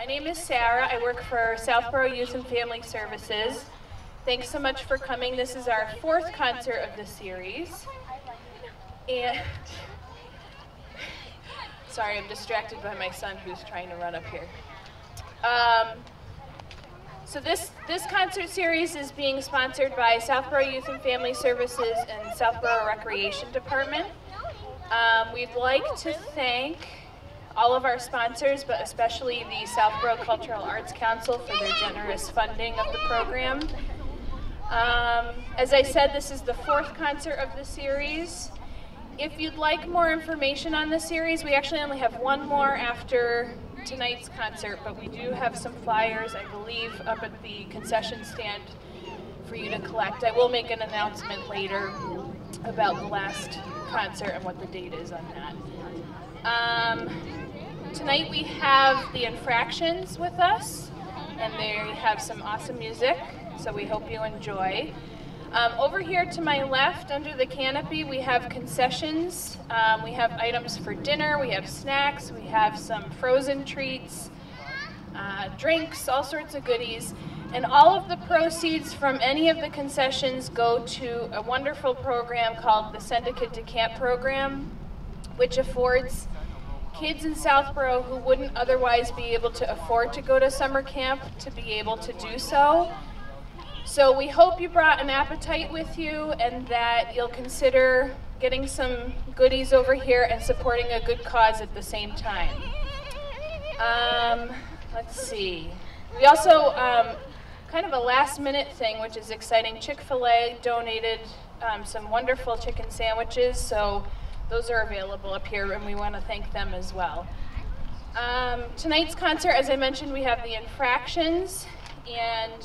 My name is Sarah. I work for Southborough Youth and Family Services. Thanks so much for coming. This is our fourth concert of the series. And sorry, I'm distracted by my son who's trying to run up here. Um, so this, this concert series is being sponsored by Southborough Youth and Family Services and Southborough Recreation Department. Um, we'd like to thank all of our sponsors, but especially the Southborough Cultural Arts Council for their generous funding of the program. Um, as I said, this is the fourth concert of the series. If you'd like more information on the series, we actually only have one more after tonight's concert, but we do have some flyers, I believe, up at the concession stand for you to collect. I will make an announcement later about the last concert and what the date is on that. Um, tonight we have the Infractions with us, and they have some awesome music, so we hope you enjoy. Um, over here to my left, under the canopy, we have concessions. Um, we have items for dinner, we have snacks, we have some frozen treats, uh, drinks, all sorts of goodies. And all of the proceeds from any of the concessions go to a wonderful program called the Kid to Camp program, which affords kids in Southborough who wouldn't otherwise be able to afford to go to summer camp to be able to do so. So we hope you brought an appetite with you and that you'll consider getting some goodies over here and supporting a good cause at the same time. Um, let's see. We also, um, kind of a last minute thing, which is exciting, Chick-fil-A donated um, some wonderful chicken sandwiches, so those are available up here and we want to thank them as well. Um, tonight's concert, as I mentioned, we have the Infractions and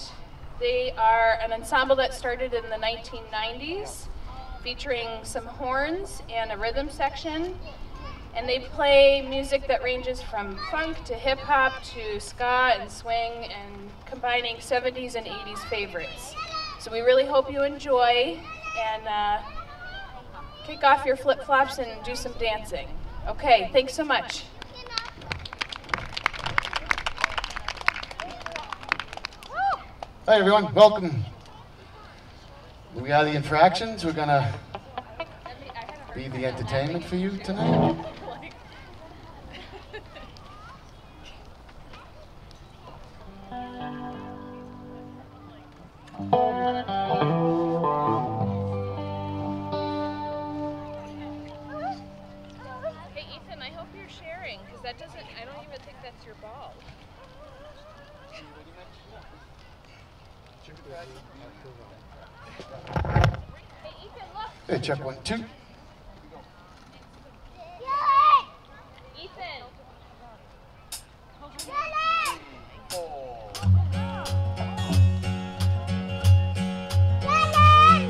they are an ensemble that started in the 1990s, featuring some horns and a rhythm section. And they play music that ranges from funk to hip hop to ska and swing and combining 70s and 80s favorites. So we really hope you enjoy and uh, kick off your flip flops and do some dancing. Okay, thanks so much. Hi everyone, welcome. We are the infractions. We're gonna be the entertainment for you tonight. Hey that doesn't, I don't even think that's your ball. Hey Ethan, look! Hey, check one, two. Ethan!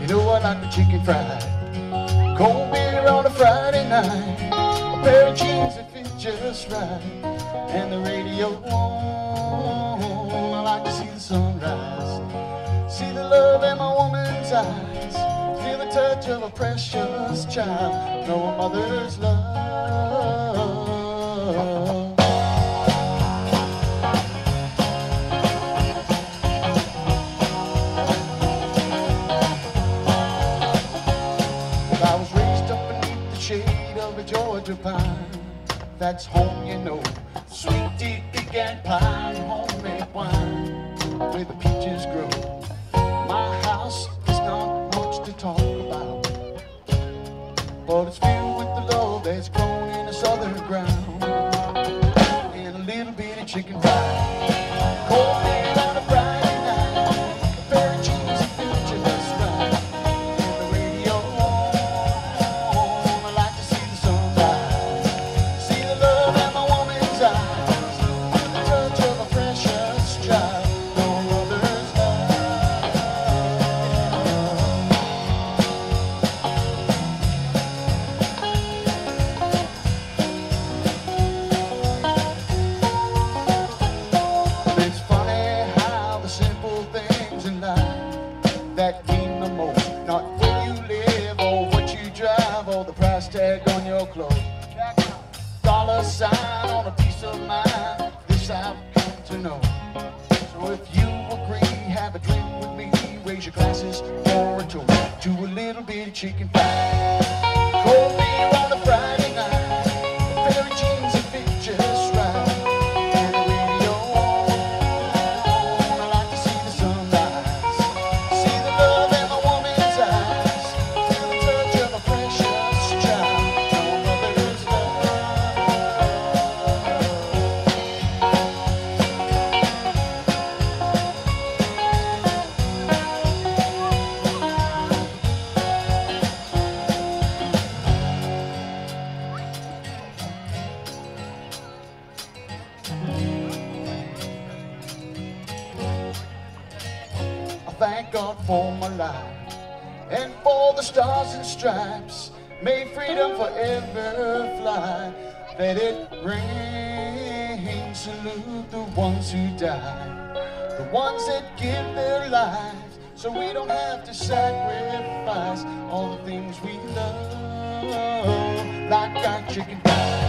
You know I like the chicken fried. Cold beer on a Friday night. A pair of jeans just right. And the radio on. I like to see the sunrise. See the love in my woman's eyes. Feel the touch of a precious child. Know a mother's love. Georgia pine. That's home, you know. Sweet tea, pecan pie, homemade wine, where the peaches grow. My house is not much to talk about, but it's filled with the love that's grown in the southern ground, die. The ones that give their lives so we don't have to sacrifice all the things we love. Like our chicken pie.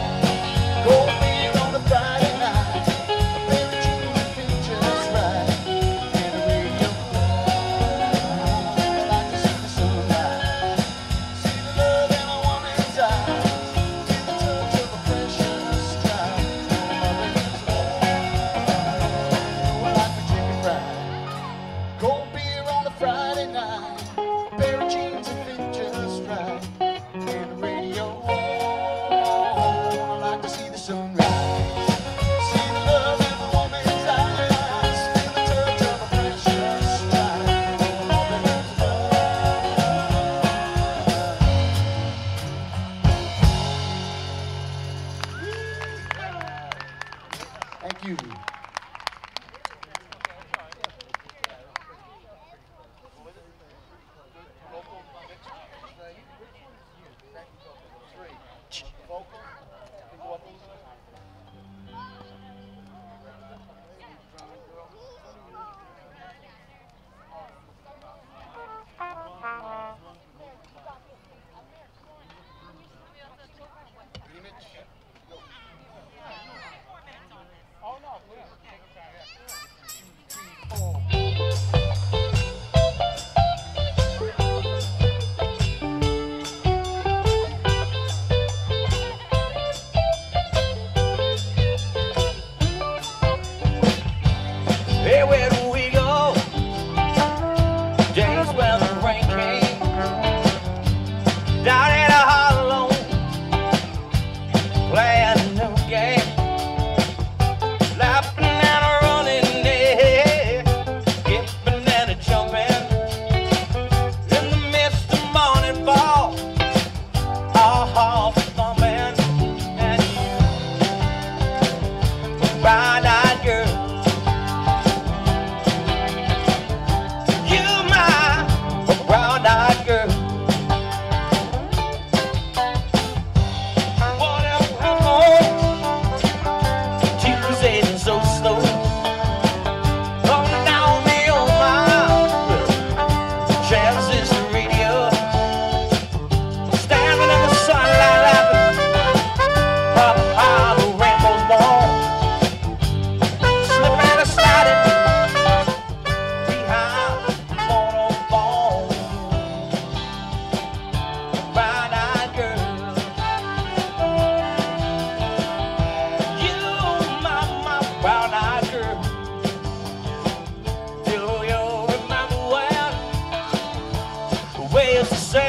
have to say.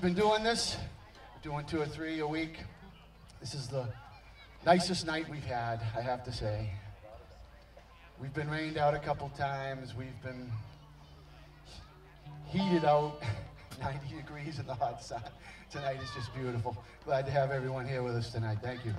We've been doing this, doing two or three a week. This is the nicest night we've had, I have to say. We've been rained out a couple times. We've been heated out 90 degrees in the hot sun. Tonight is just beautiful. Glad to have everyone here with us tonight. Thank you.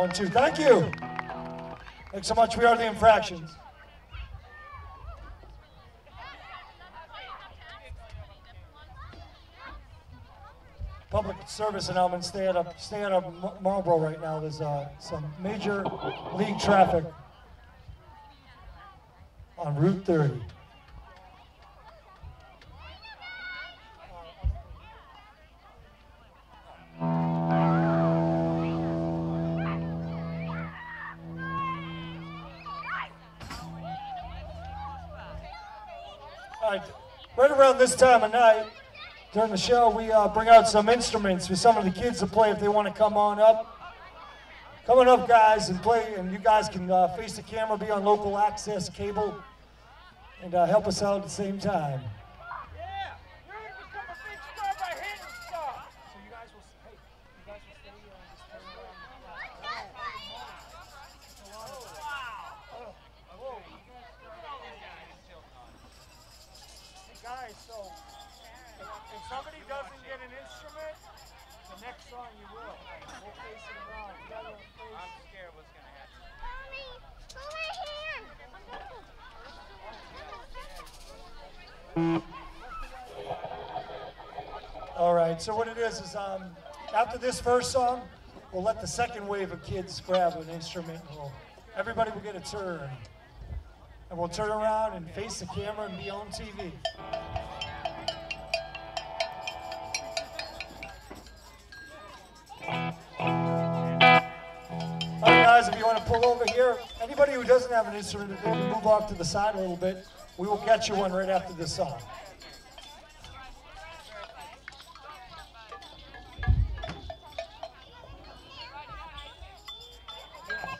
One, two. Thank you. Thanks so much. We are the infractions. Public service announcement. Stay out of stay out of Marlboro right now. There's uh, some major league traffic on Route 30. Right, around this time of night, during the show, we uh, bring out some instruments for some of the kids to play if they want to come on up. Come on up, guys, and play. And you guys can uh, face the camera, be on local access cable, and uh, help us out at the same time. So what it is is um, after this first song, we'll let the second wave of kids grab an instrument. and We'll, everybody will get a turn. And we'll turn around and face the camera and be on TV. All right, guys, if you want to pull over here, anybody who doesn't have an instrument, move off to the side a little bit, we will catch you one right after this song.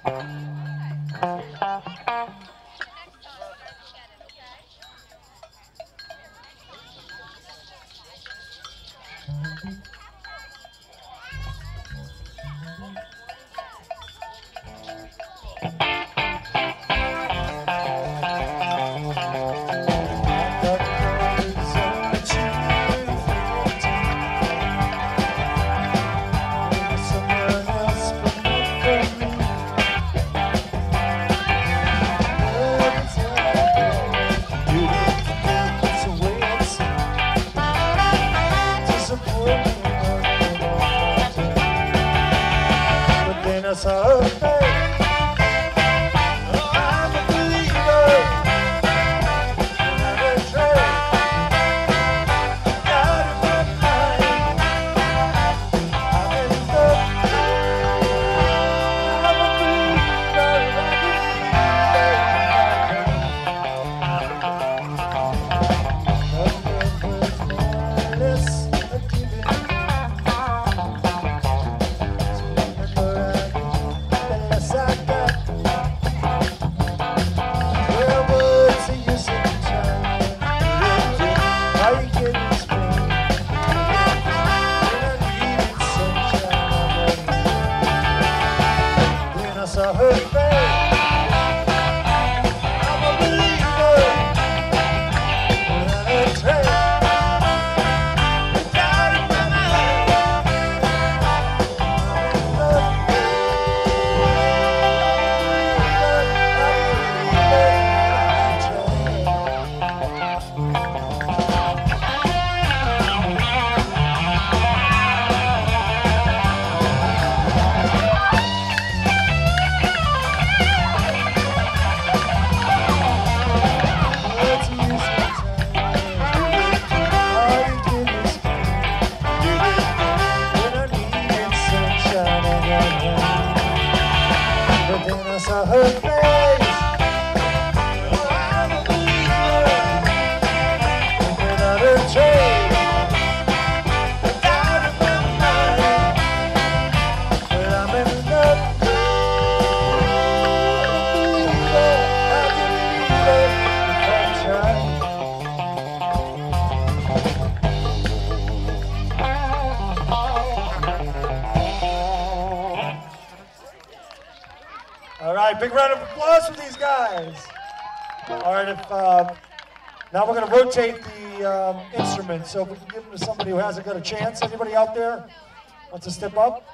Thank you. rotate the um, instruments, so if we can give them to somebody who hasn't got a chance. Anybody out there wants to step up?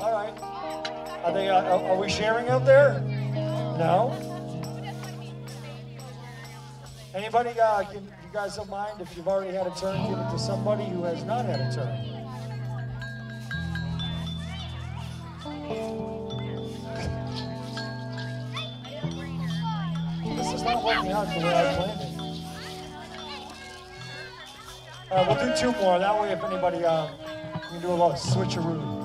All right. Are they? Uh, are we sharing out there? No. Anybody? Uh, can, you guys don't mind if you've already had a turn, give it to somebody who has not had a turn. out the way I planned it. All right, we'll do two more. That way, if anybody, uh, we can do a little switcheroo.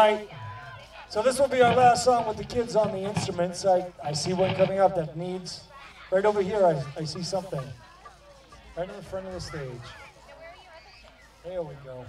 right. So this will be our last song with the kids on the instruments. I, I see one coming up that needs, right over here, I, I see something. Right in the front of the stage. There we go.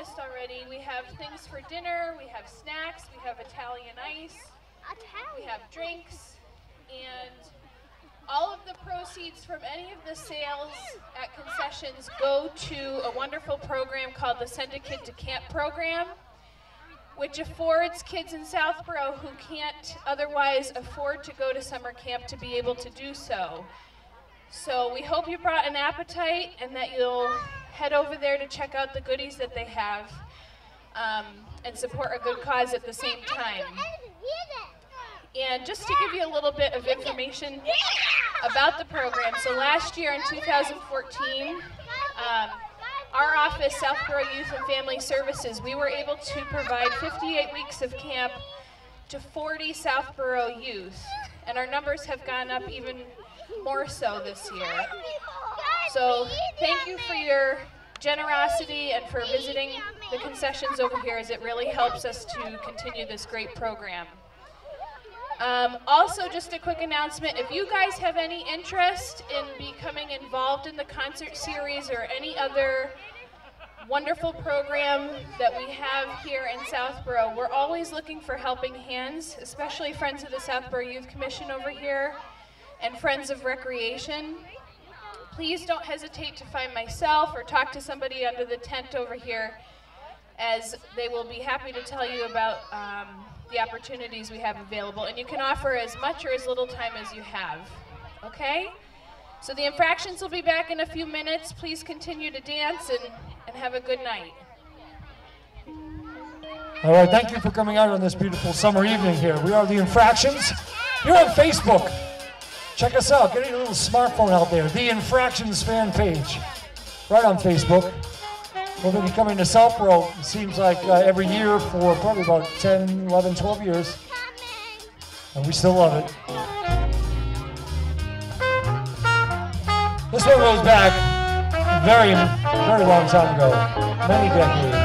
Haven't already. We have things for dinner, we have snacks, we have Italian ice, we have drinks, and all of the proceeds from any of the sales at concessions go to a wonderful program called the Send a Kid to Camp program, which affords kids in Southborough who can't otherwise afford to go to summer camp to be able to do so. So we hope you brought an appetite and that you'll head over there to check out the goodies that they have um, and support a good cause at the same time. And just to give you a little bit of information about the program, so last year in 2014, um, our office, Southborough Youth and Family Services, we were able to provide 58 weeks of camp to 40 Southborough youth. And our numbers have gone up even more so this year. So thank you for your generosity and for visiting the concessions over here as it really helps us to continue this great program. Um, also, just a quick announcement, if you guys have any interest in becoming involved in the concert series or any other wonderful program that we have here in Southborough, we're always looking for helping hands, especially Friends of the Southborough Youth Commission over here and Friends of Recreation. Please don't hesitate to find myself or talk to somebody under the tent over here as they will be happy to tell you about um, the opportunities we have available. And you can offer as much or as little time as you have. Okay? So the infractions will be back in a few minutes. Please continue to dance and, and have a good night. All right, thank you for coming out on this beautiful summer evening here. We are the Infractions. You're on Facebook. Check us out. Get your little smartphone out there. The Infractions fan page. Right on Facebook. We'll be coming to Southborough, it seems like uh, every year for probably about 10, 11, 12 years. And we still love it. This one goes back very, very long time ago. Many decades.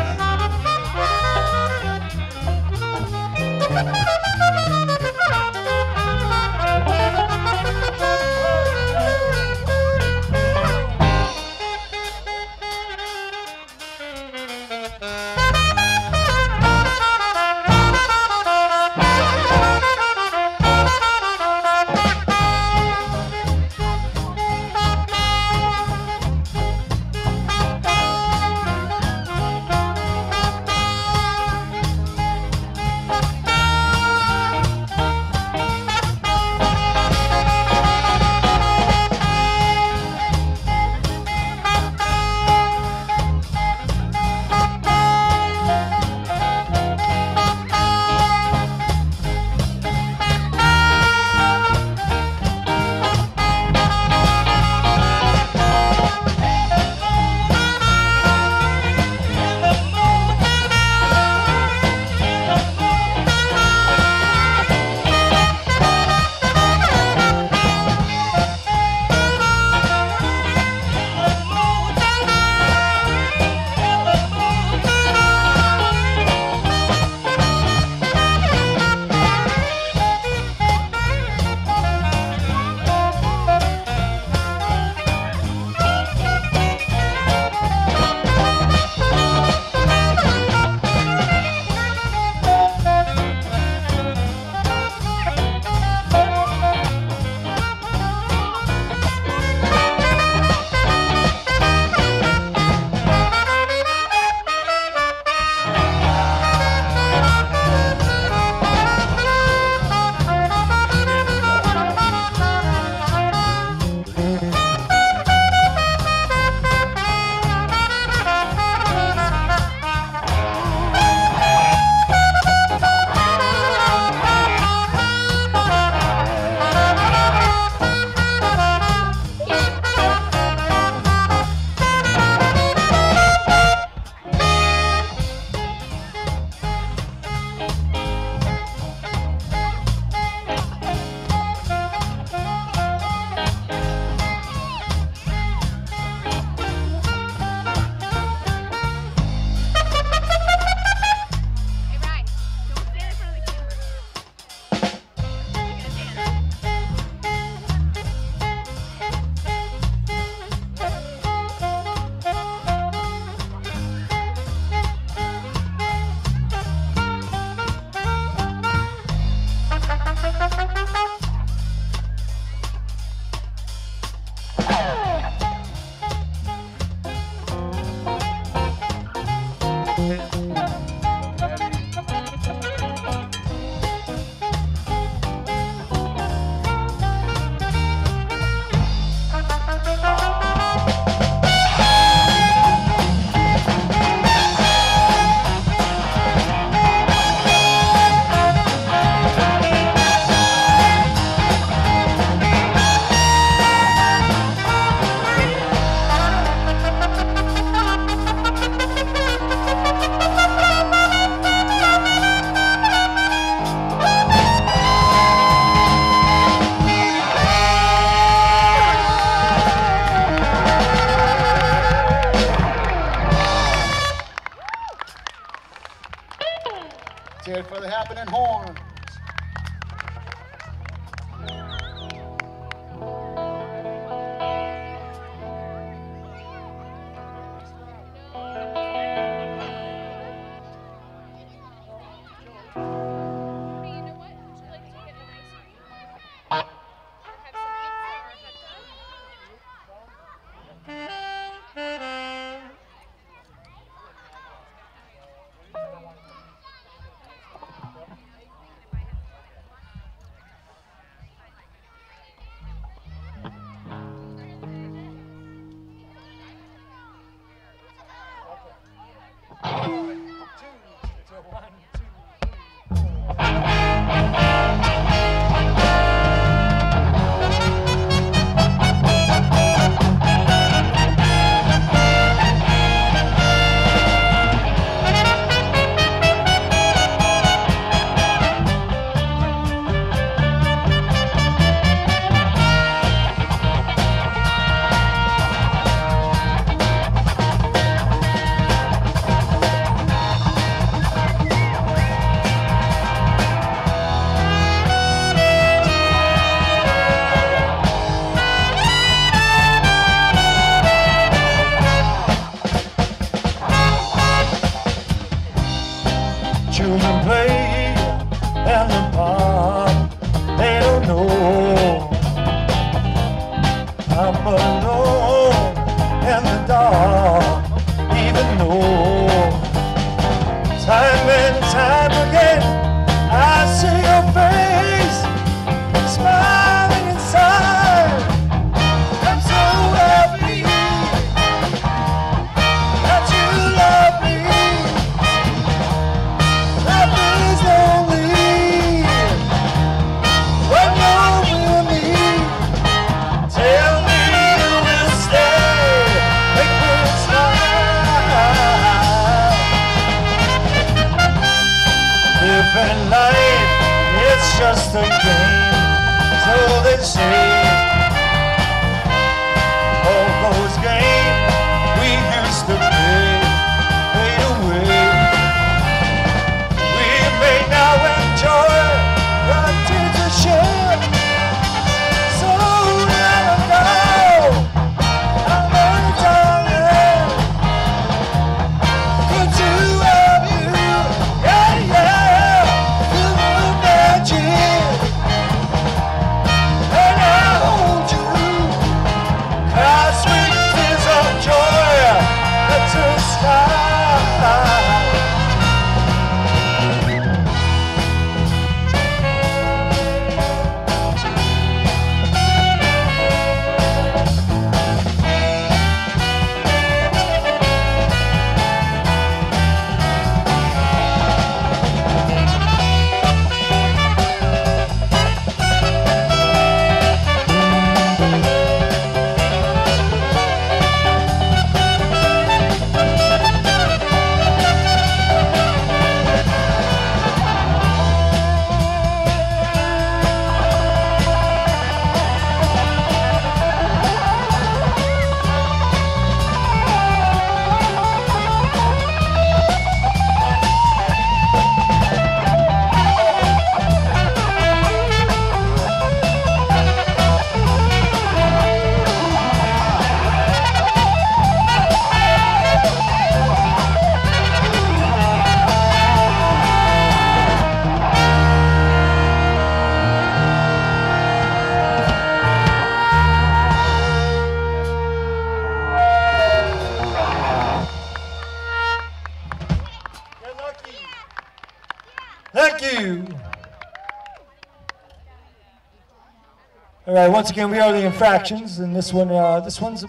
once again, we are the Infractions, and this one, uh, this one's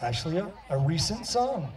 actually a, a recent song.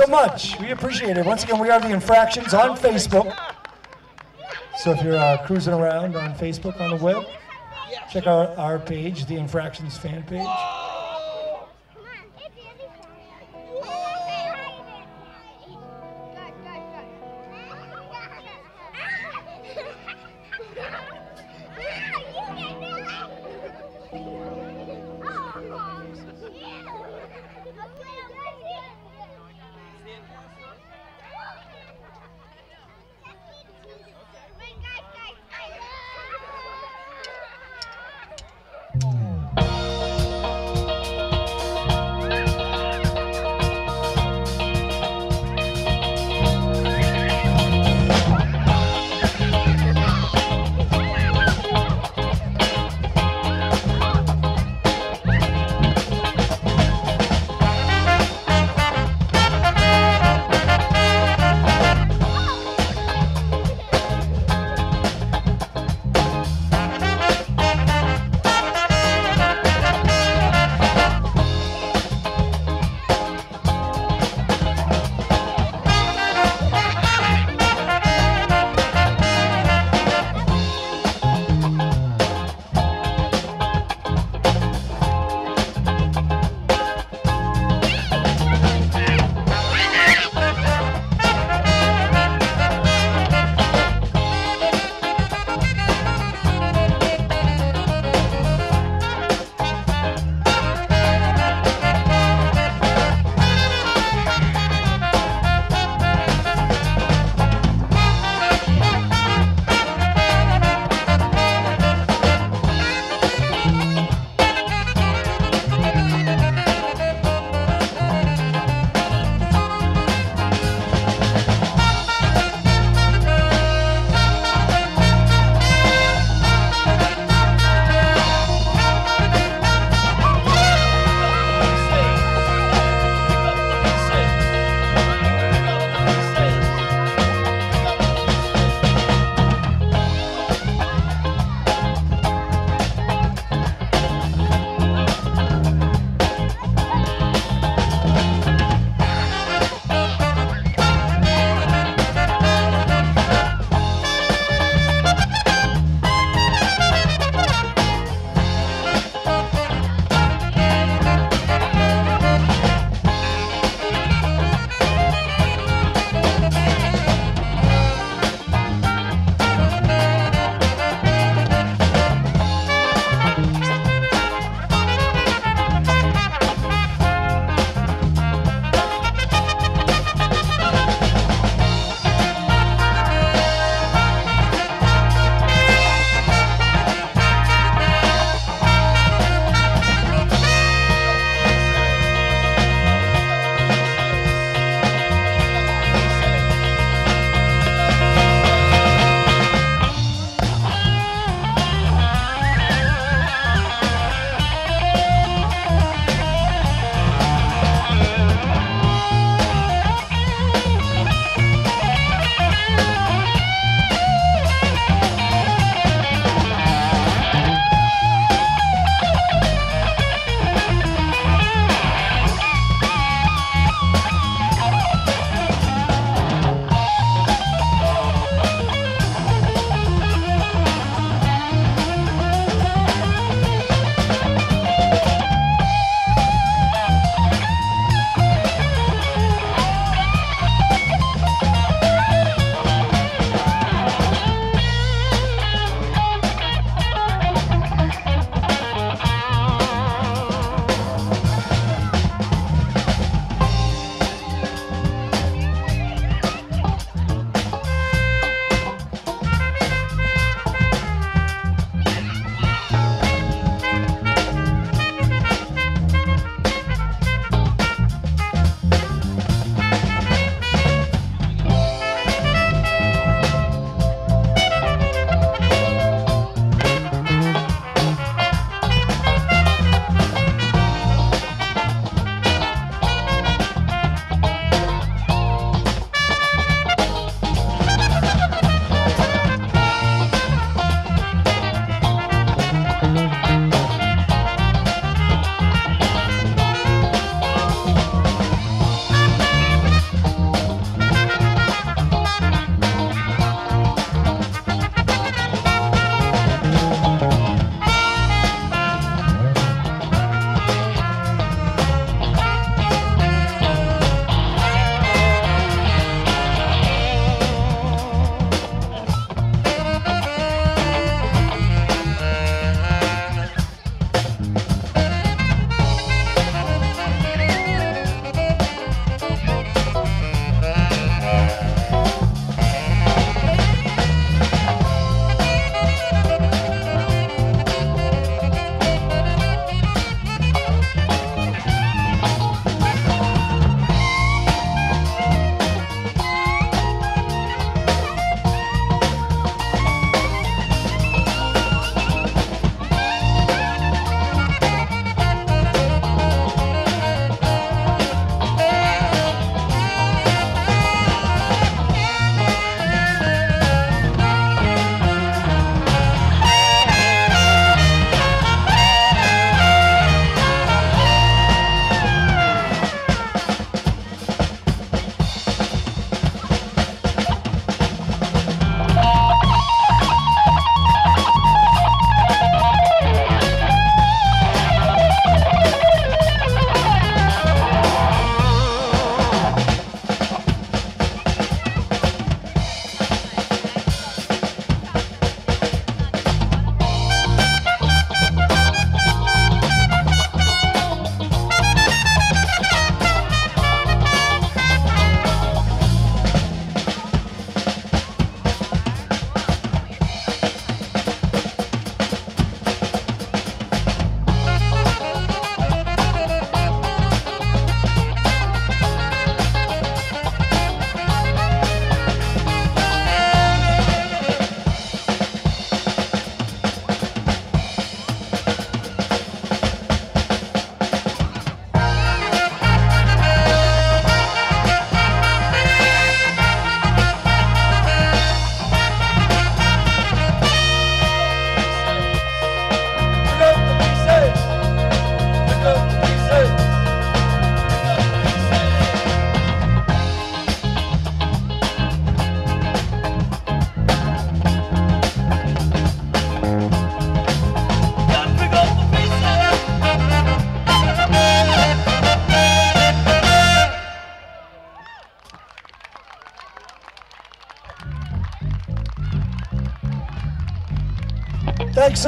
so much. We appreciate it. Once again, we are the Infractions on Facebook. So if you're uh, cruising around on Facebook on the web, check out our, our page, the Infractions fan page.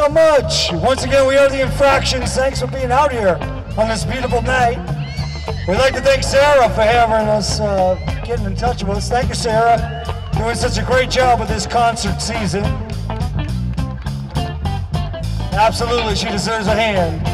so much. Once again, we are the Infractions. Thanks for being out here on this beautiful night. We'd like to thank Sarah for having us, uh, getting in touch with us. Thank you, Sarah, doing such a great job with this concert season. Absolutely, she deserves a hand.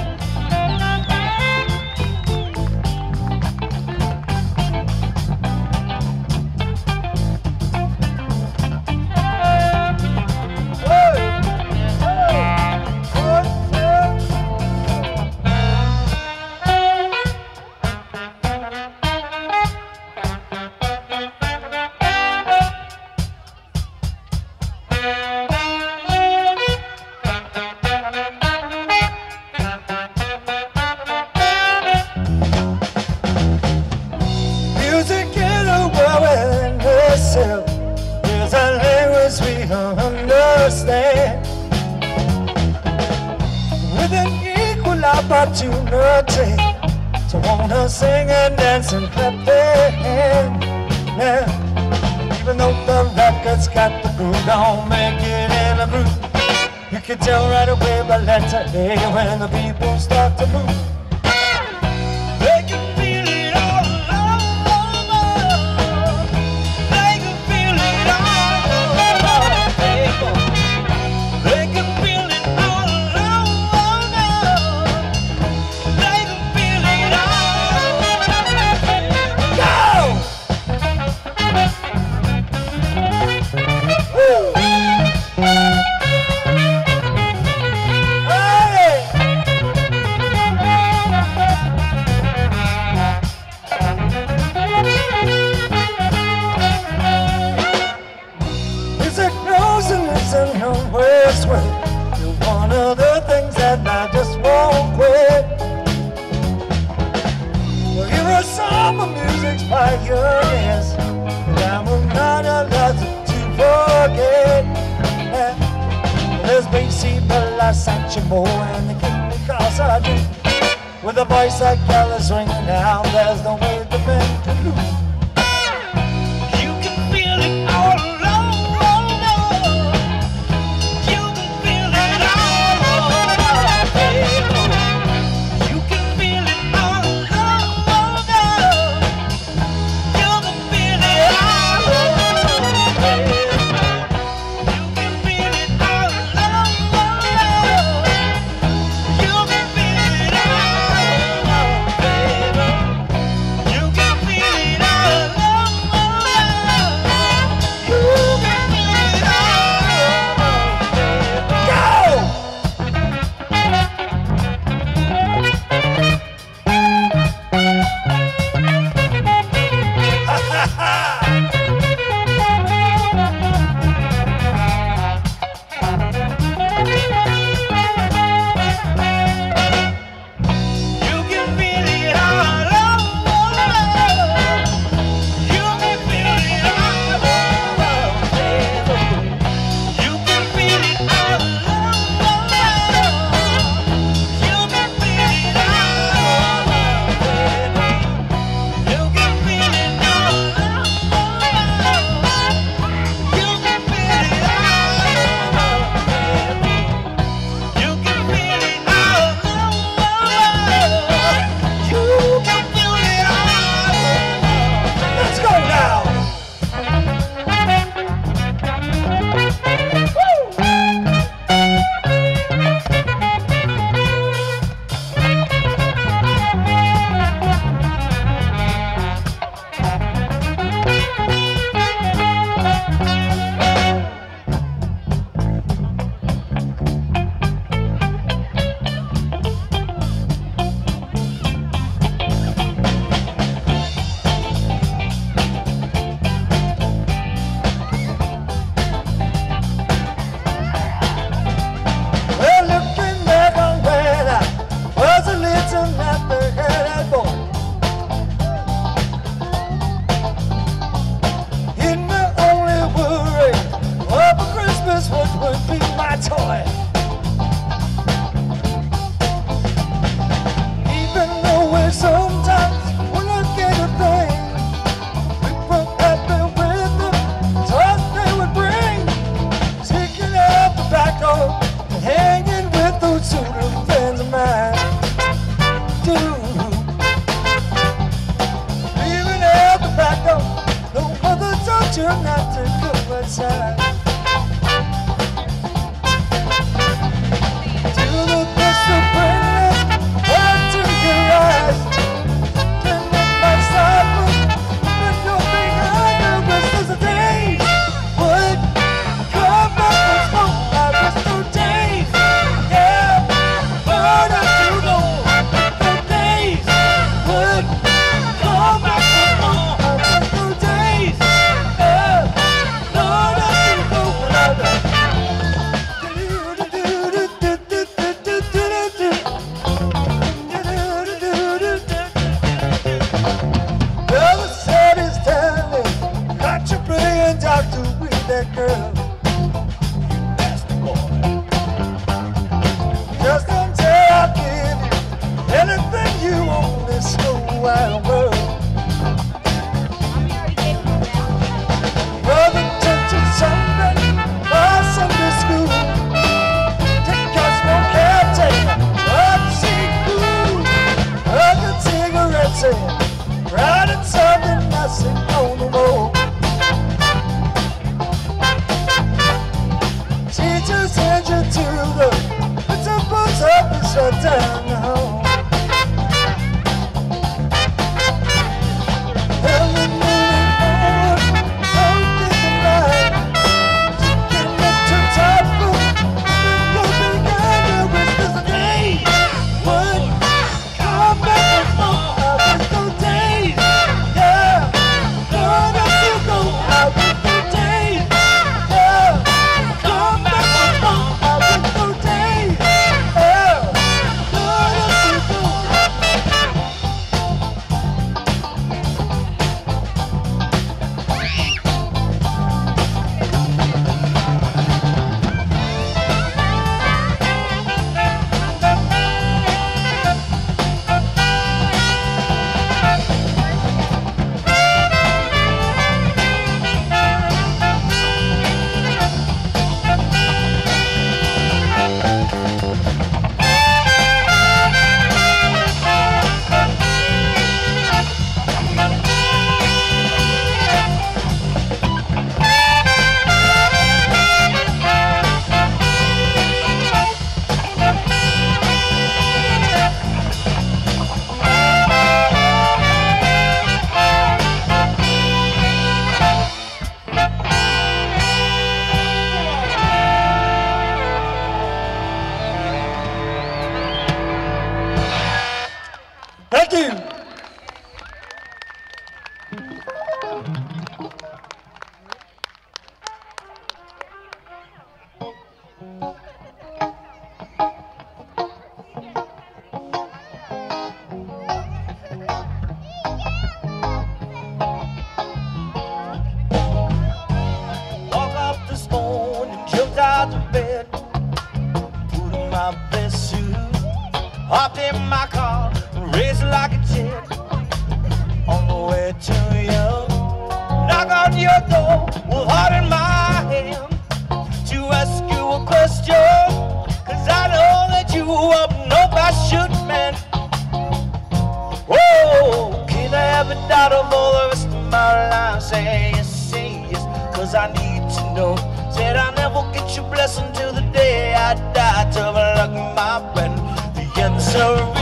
Said I'll never get your blessing till the day I die. Tough luck, my friend. The answer.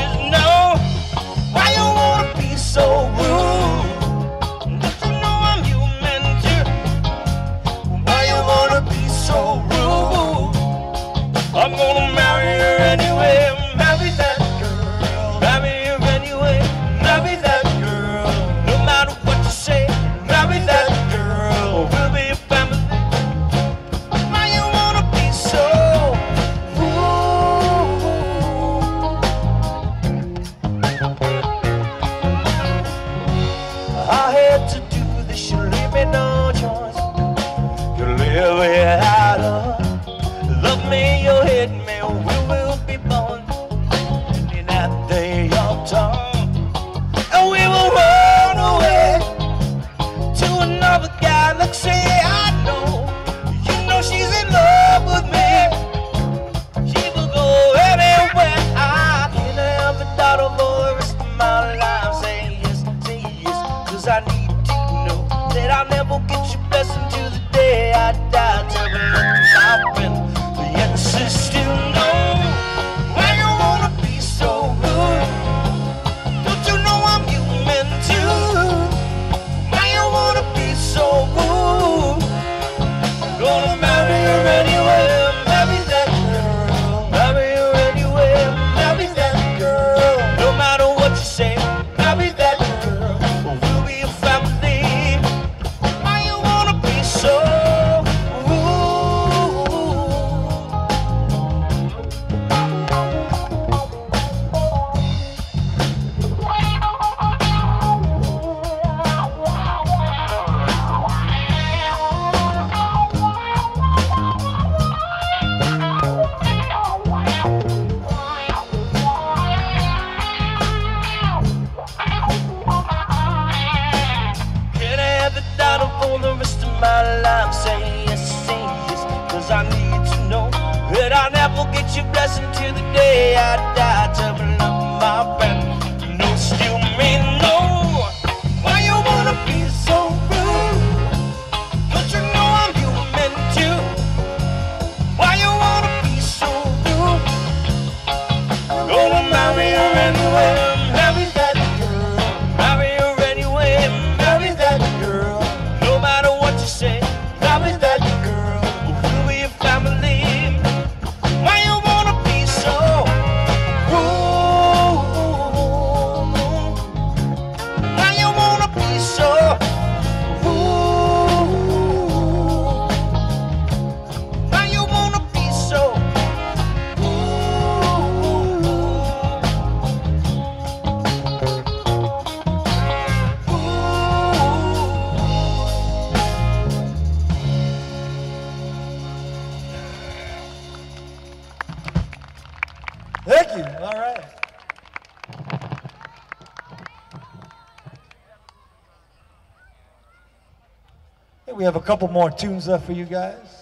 Have a couple more tunes left for you guys.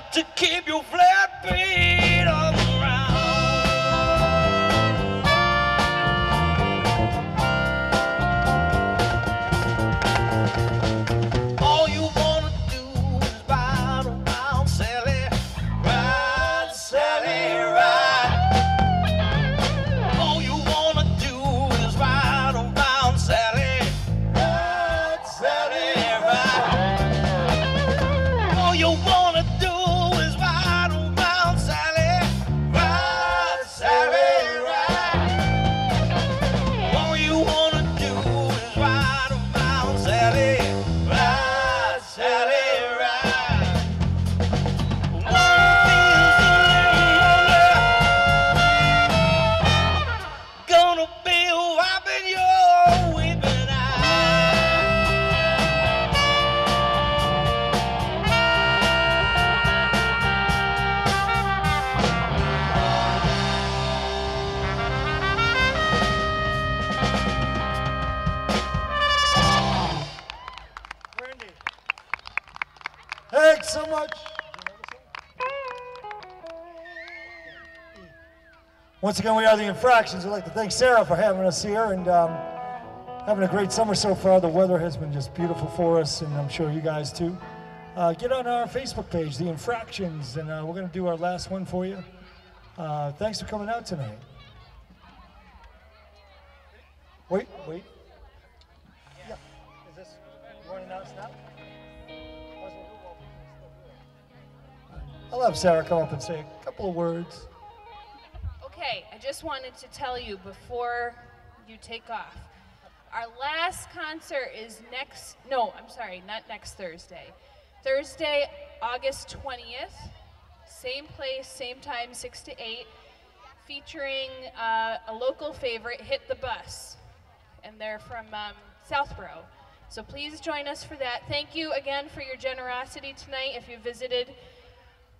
Got to keep your flat feet The infractions. I'd like to thank Sarah for having us here and um, having a great summer so far. The weather has been just beautiful for us, and I'm sure you guys too. Uh, get on our Facebook page, The Infractions, and uh, we're going to do our last one for you. Uh, thanks for coming out tonight. Wait, wait. Yeah. Is this, you want to announce now? I'll have Sarah come up and say a couple of words. Okay, I just wanted to tell you before you take off. Our last concert is next, no, I'm sorry, not next Thursday. Thursday, August 20th, same place, same time, 6 to 8, featuring uh, a local favorite, Hit the Bus. And they're from um, Southborough. So please join us for that. Thank you again for your generosity tonight. If you visited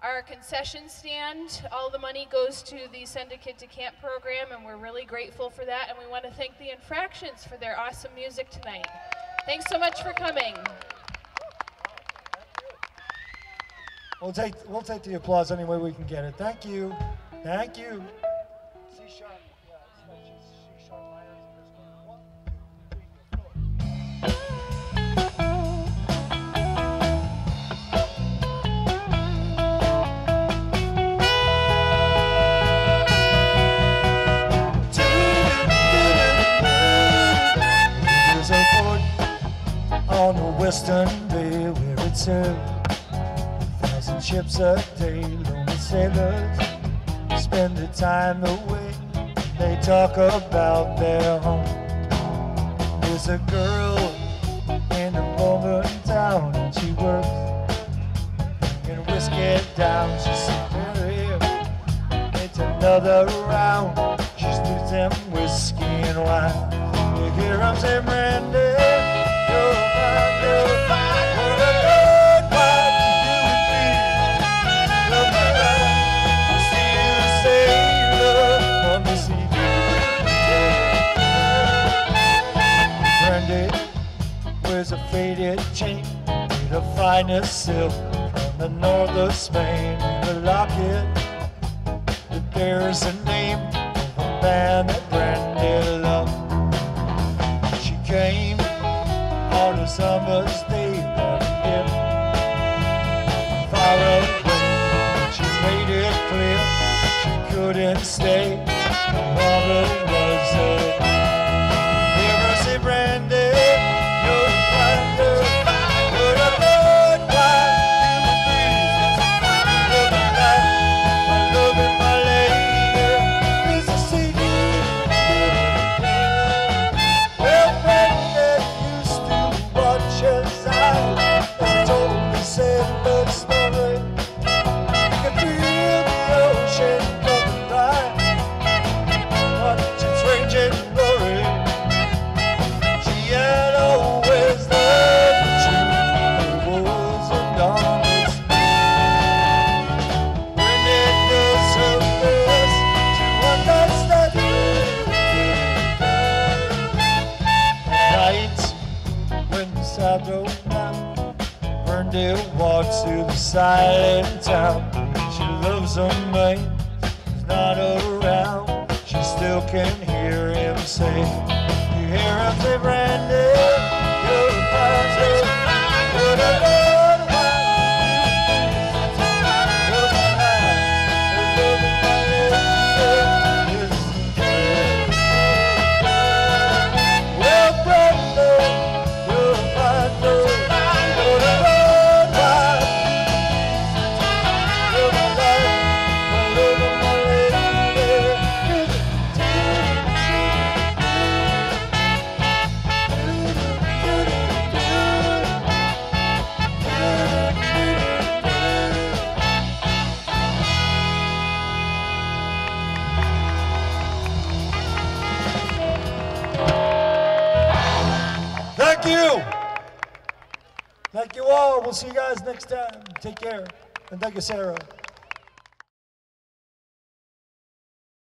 our concession stand, all the money goes to the Send a Kid to Camp program, and we're really grateful for that. And we want to thank the Infractions for their awesome music tonight. Thanks so much for coming. We'll take we'll take the applause any way we can get it. Thank you. Thank you. Western bay where it served thousand ships a day. Lonely sailors spend their time away. They talk about their home. There's a girl in a Bowman town, and she works in whiskey down. She's superior. It's another round. She's losing whiskey and wine. You hear 'em say, Brandy, faded chain made of finest silk from the north of Spain. A locket that bears the name of a man that Brandy loved. She came summer's day, but if far away, she made it clear she couldn't stay. Was loves you, Sarah.